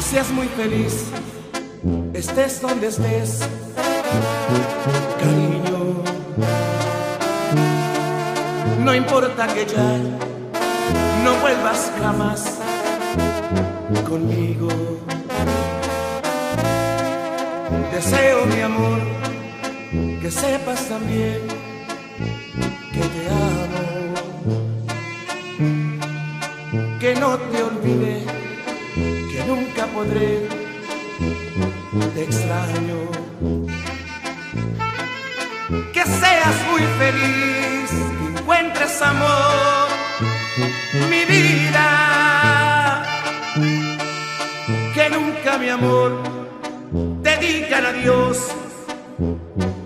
seas muy feliz, estés donde estés, cariño. No importa que ya no vuelvas jamás conmigo. Deseo mi amor que sepas también que te amo, que no te olvide, que nunca podré, te extraño. Que seas muy feliz, que encuentres amor, mi vida, que nunca mi amor te digan adiós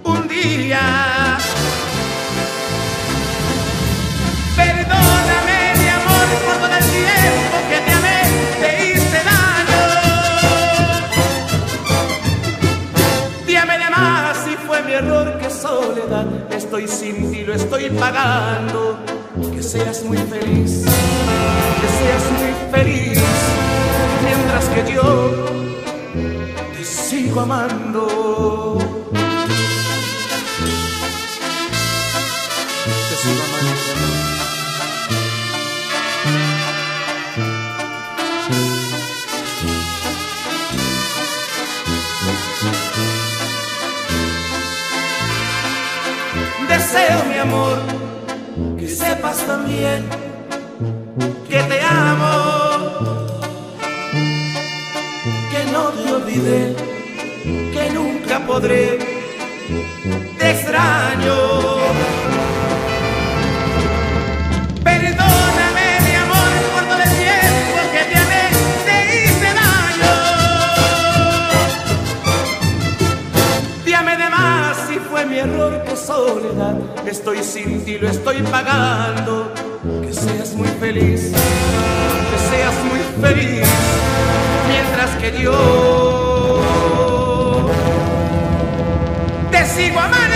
un día. Error, que soledad. Estoy sin ti, lo estoy pagando. Que seas muy feliz, que seas muy feliz, mientras que yo te sigo amando. Deseo mi amor que sepas también que te amo, que no te olvidé, que nunca podré, te extraño. mi error, qué soledad. Estoy sin ti, lo estoy pagando. Que seas muy feliz, que seas muy feliz. Mientras que yo te sigo amando.